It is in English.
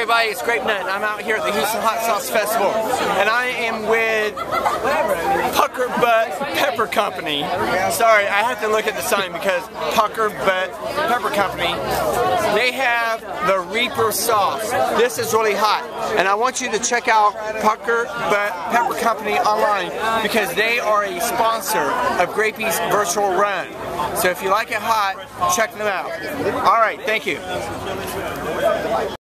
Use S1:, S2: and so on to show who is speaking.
S1: everybody, it's Grape Nut, I'm out here at the Houston Hot Sauce Festival, and I am with Pucker Butt Pepper Company. Sorry, I have to look at the sign because PuckerButt Pepper Company, they have the Reaper sauce. This is really hot, and I want you to check out PuckerButt Pepper Company online because they are a sponsor of Grapie's Virtual Run. So if you like it hot, check them out. All right, thank you.